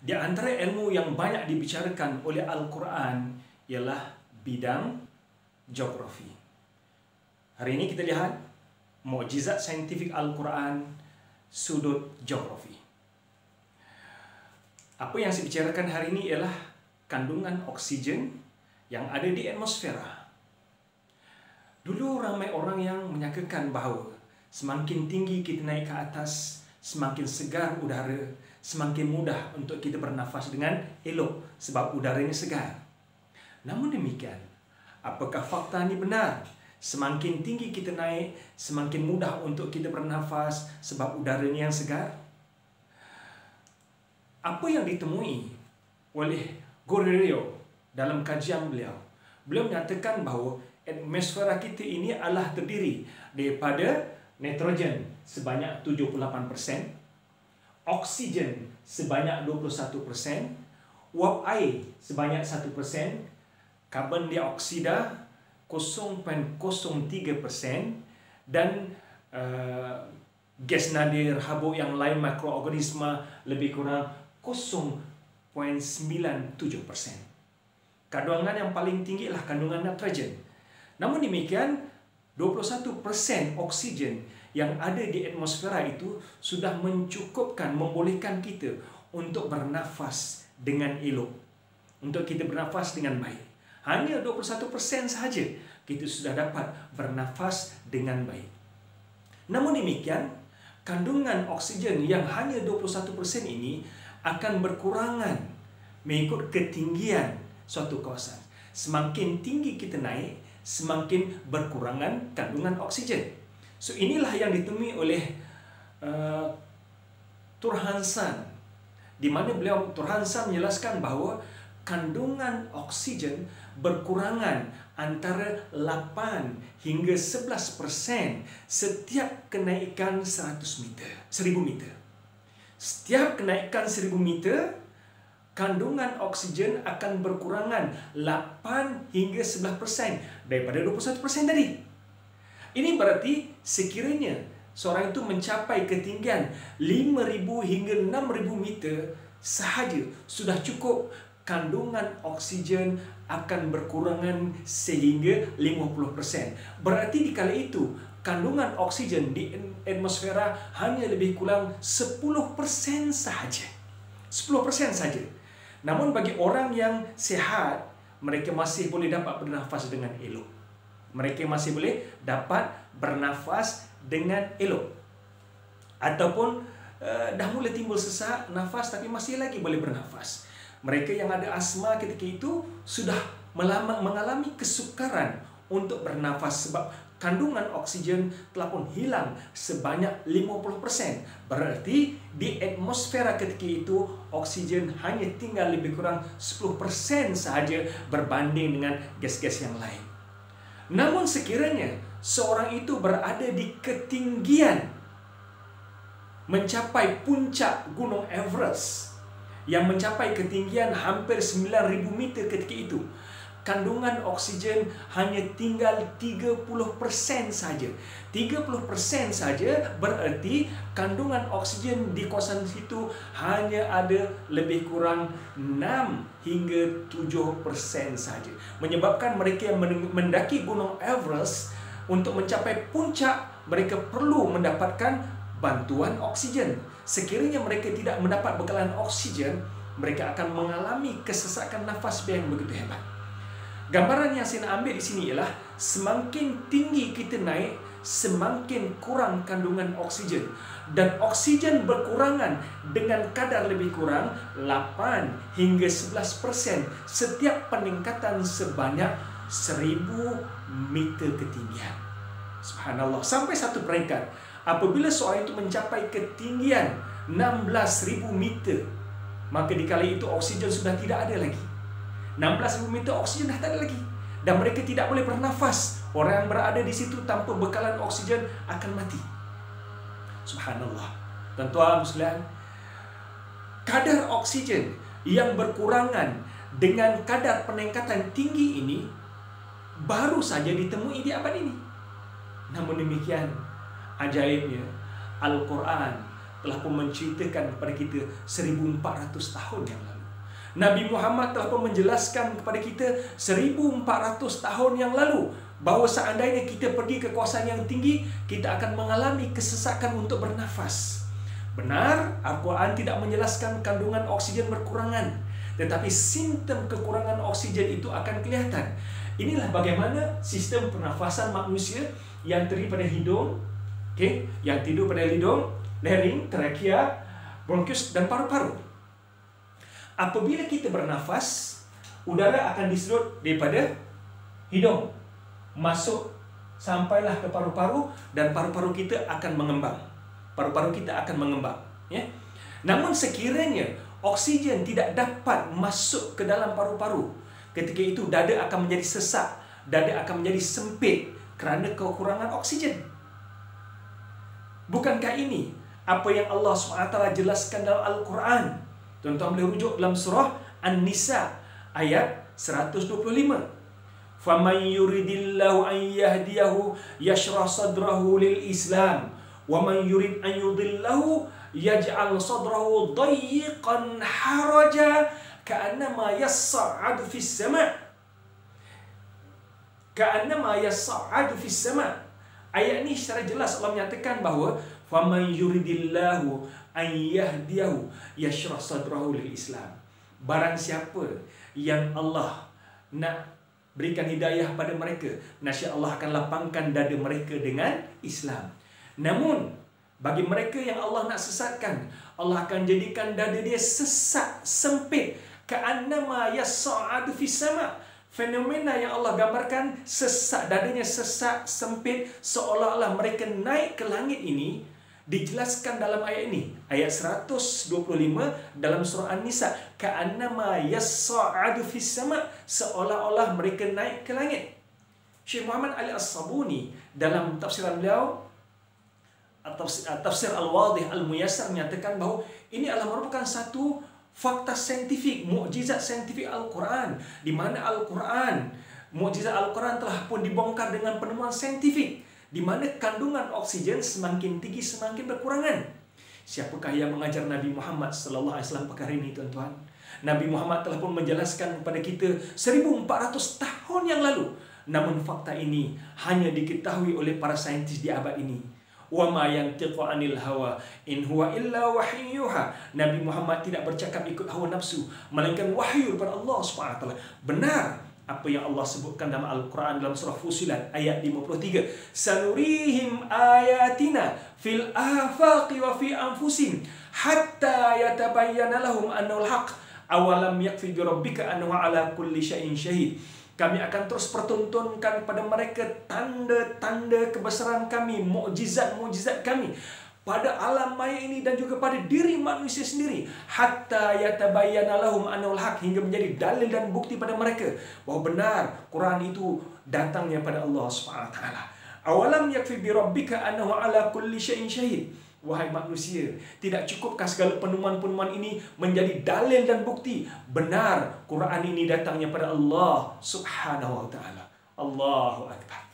Di antara ilmu yang banyak dibicarakan oleh Al-Quran ialah bidang geografi. Hari ini kita lihat mukjizat saintifik Al-Quran sudut geografi. Apa yang saya bicarakan hari ini ialah kandungan oksigen yang ada di atmosfera. Dulu ramai orang yang menyangkakan bahawa semakin tinggi kita naik ke atas, semakin segar udara, semakin mudah untuk kita bernafas dengan elok sebab udaranya segar. Namun demikian, apakah fakta ini benar? Semakin tinggi kita naik, semakin mudah untuk kita bernafas sebab udaranya yang segar. Apa yang ditemui oleh Gorerio dalam kajian beliau? Beliau menyatakan bahawa atmosfera kita ini adalah terdiri daripada nitrogen sebanyak 78%, oksigen sebanyak 21%, wap air sebanyak 1%, karbon dioksida 0.03% dan uh, gas nadir habuk yang lain mikroorganisma lebih kurang 0.97%. Kandungan yang paling tinggi adalah kandungan nitrogen. Namun demikian, 21% oksigen yang ada di atmosfera itu sudah mencukupkan membolehkan kita untuk bernafas dengan elok. Untuk kita bernafas dengan baik. Hanya 21% sahaja kita sudah dapat bernafas dengan baik. Namun demikian kandungan oksigen yang hanya 21% ini akan berkurangan mengikut ketinggian suatu kawasan. Semakin tinggi kita naik semakin berkurangan kandungan oksigen So inilah yang ditemui oleh uh, Turhansan di mana beliau Turhansan menjelaskan bahawa kandungan oksigen berkurangan antara 8 hingga 11% setiap kenaikan 100 meter, 1000 meter. Setiap kenaikan 1000 meter, kandungan oksigen akan berkurangan 8 hingga 11% daripada 21% tadi. Ini berarti sekiranya seorang itu mencapai ketinggian 5000 hingga 6000 meter sahaja sudah cukup kandungan oksigen akan berkurangan sehingga 50%. Berarti di kala itu kandungan oksigen di atmosfera hanya lebih kurang 10% sahaja. 10% saja. Namun bagi orang yang sehat, mereka masih boleh dapat bernafas dengan elok. Mereka masih boleh dapat bernafas dengan elok. Ataupun uh, dah mula timbul sesak nafas tapi masih lagi boleh bernafas. Mereka yang ada asma ketika itu sudah mengalami kesukaran untuk bernafas sebab kandungan oksigen telah pun hilang sebanyak 50%. Berarti di atmosfera ketika itu oksigen hanya tinggal lebih kurang 10% sahaja berbanding dengan gas-gas yang lain. Namun sekiranya seorang itu berada di ketinggian mencapai puncak Gunung Everest yang mencapai ketinggian hampir 9000 meter ketika itu kandungan oksigen hanya tinggal 30% saja. 30% saja berarti kandungan oksigen di kawasan situ hanya ada lebih kurang 6 hingga 7% saja. Menyebabkan mereka yang mendaki Gunung Everest untuk mencapai puncak mereka perlu mendapatkan bantuan oksigen. Sekiranya mereka tidak mendapat bekalan oksigen, mereka akan mengalami kesesakan nafas yang begitu hebat. Gambaran yang saya nak ambil di sini ialah semakin tinggi kita naik, semakin kurang kandungan oksigen. Dan oksigen berkurangan dengan kadar lebih kurang 8 hingga 11% setiap peningkatan sebanyak 1000 meter ketinggian. Subhanallah. Sampai satu peringkat. Apabila seorang itu mencapai ketinggian 16,000 meter, maka di kali itu oksigen sudah tidak ada lagi. 16 meter oksigen dah tak ada lagi. Dan mereka tidak boleh bernafas. Orang yang berada di situ tanpa bekalan oksigen akan mati. Subhanallah. Tuan-tuan muslim kadar oksigen yang berkurangan dengan kadar peningkatan tinggi ini baru saja ditemui di abad ini. Namun demikian ajaibnya Al-Quran telah pun menceritakan kepada kita 1400 tahun yang lalu. Nabi Muhammad telah pun menjelaskan kepada kita 1400 tahun yang lalu bahawa seandainya kita pergi ke kawasan yang tinggi, kita akan mengalami kesesakan untuk bernafas. Benar, Al-Quran tidak menjelaskan kandungan oksigen berkurangan. Tetapi simptom kekurangan oksigen itu akan kelihatan. Inilah bagaimana sistem pernafasan manusia yang terdiri pada hidung, okay, yang tidur pada hidung, larynx, trakea, bronchus dan paru-paru. Apabila kita bernafas, udara akan disedut daripada hidung masuk sampailah ke paru-paru dan paru-paru kita akan mengembang. Paru-paru kita akan mengembang, ya. Namun sekiranya oksigen tidak dapat masuk ke dalam paru-paru, ketika itu dada akan menjadi sesak, dada akan menjadi sempit kerana kekurangan oksigen. Bukankah ini apa yang Allah SWT jelaskan dalam Al-Quran? Tuan-tuan boleh rujuk dalam surah An-Nisa ayat 125. فَمَنْ يُرِدِ اللَّهُ أَنْ يَهْدِيَهُ يَشْرَ صَدْرَهُ لِلْإِسْلَامِ وَمَنْ يُرِدْ أَنْ يُضِلَّهُ يَجْعَلْ صَدْرَهُ ضَيِّقًا حَرَجًا كَأَنَّمَا يَصَّعَّدُ فِي السَّمَاءِ كَأَنَّمَا يَصَّعَّدُ فِي السَّمَاءِ Ayat ini secara jelas Allah menyatakan bahawa فَمَنْ يُرِدِ an yahdiyahu yashrah sadrahu lil Islam. Barang siapa yang Allah nak berikan hidayah pada mereka, nasya Allah akan lapangkan dada mereka dengan Islam. Namun bagi mereka yang Allah nak sesatkan, Allah akan jadikan dada dia sesak, sempit. Ka'annama yas'adu fi sama' Fenomena yang Allah gambarkan sesak dadanya sesak sempit seolah-olah mereka naik ke langit ini dijelaskan dalam ayat ini ayat 125 dalam surah An-Nisa ka'annama yas'adu fis sama seolah-olah mereka naik ke langit. Syekh Muhammad Ali As-Sabuni dalam tafsiran beliau tafsir Al-Wadih Al-Muyassar menyatakan bahawa ini adalah merupakan satu fakta saintifik mukjizat saintifik Al-Quran di mana Al-Quran mukjizat Al-Quran telah pun dibongkar dengan penemuan saintifik di mana kandungan oksigen semakin tinggi semakin berkurangan. Siapakah yang mengajar Nabi Muhammad sallallahu alaihi wasallam perkara ini tuan-tuan? Nabi Muhammad telah pun menjelaskan kepada kita 1400 tahun yang lalu. Namun fakta ini hanya diketahui oleh para saintis di abad ini. Wa ma yantiqu anil hawa in huwa illa wahyuha. Nabi Muhammad tidak bercakap ikut hawa nafsu, melainkan wahyu daripada Allah Subhanahu Benar apa yang Allah sebutkan dalam Al-Quran dalam surah Fusilat ayat 53 sanurihim ayatina fil afaqi wa fi anfusin hatta yatabayyana lahum annahu al-haq awalam yakfi bi rabbika annahu ala kulli syai'in syahid kami akan terus pertontonkan kepada mereka tanda-tanda kebesaran kami mukjizat-mukjizat kami pada alam maya ini dan juga pada diri manusia sendiri. Hatta yatabayyana lahum annahu haq hingga menjadi dalil dan bukti pada mereka bahawa benar Quran itu datangnya pada Allah Subhanahu taala. Awalam yakfi bi rabbika annahu ala kulli syai'in syahid wahai manusia tidak cukupkah segala penemuan-penemuan ini menjadi dalil dan bukti benar Quran ini datangnya pada Allah Subhanahu wa taala? Allahu akbar